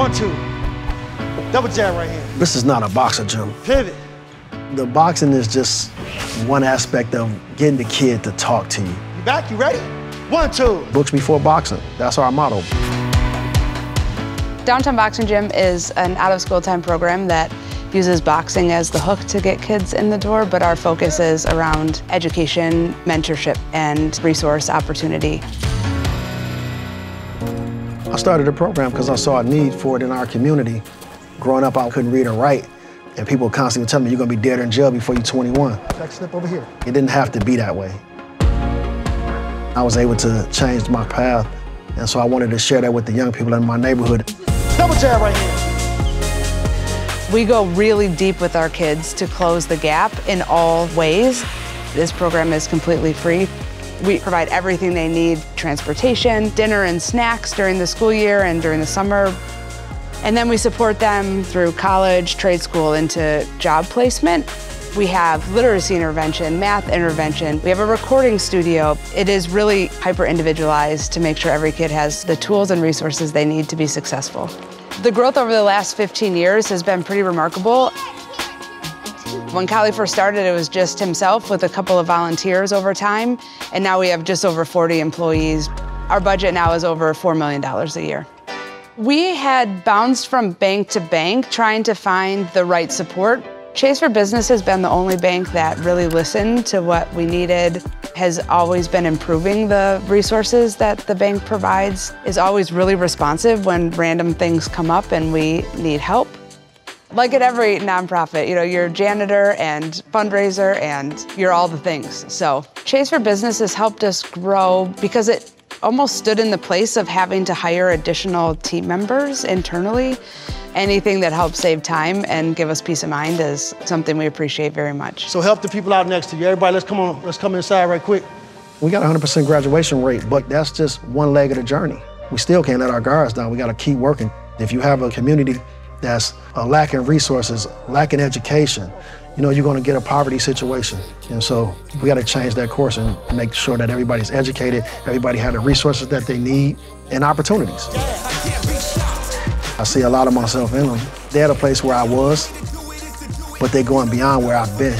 One, two. Double jab right here. This is not a boxer gym. Pivot. The boxing is just one aspect of getting the kid to talk to you. You back? You ready? One, two. Books before boxing. That's our motto. Downtown Boxing Gym is an out-of-school time program that uses boxing as the hook to get kids in the door, but our focus is around education, mentorship, and resource opportunity. I started the program because I saw a need for it in our community. Growing up, I couldn't read or write, and people constantly tell me, you're gonna be dead or in jail before you're 21. Back slip over here. It didn't have to be that way. I was able to change my path, and so I wanted to share that with the young people in my neighborhood. Double jab right here. We go really deep with our kids to close the gap in all ways. This program is completely free. We provide everything they need, transportation, dinner and snacks during the school year and during the summer. And then we support them through college, trade school, into job placement. We have literacy intervention, math intervention. We have a recording studio. It is really hyper individualized to make sure every kid has the tools and resources they need to be successful. The growth over the last 15 years has been pretty remarkable. When Khali first started, it was just himself with a couple of volunteers over time, and now we have just over 40 employees. Our budget now is over $4 million a year. We had bounced from bank to bank trying to find the right support. Chase for Business has been the only bank that really listened to what we needed, has always been improving the resources that the bank provides, is always really responsive when random things come up and we need help. Like at every nonprofit, you know, you're janitor and fundraiser and you're all the things. So Chase for Business has helped us grow because it almost stood in the place of having to hire additional team members internally. Anything that helps save time and give us peace of mind is something we appreciate very much. So help the people out next to you. Everybody, let's come on. Let's come inside right quick. We got 100% graduation rate, but that's just one leg of the journey. We still can't let our guards down. We got to keep working. If you have a community that's uh, lacking resources, lacking education, you know, you're going to get a poverty situation. And so we got to change that course and make sure that everybody's educated, everybody has the resources that they need and opportunities. I see a lot of myself in them. They're at a place where I was, but they're going beyond where I've been.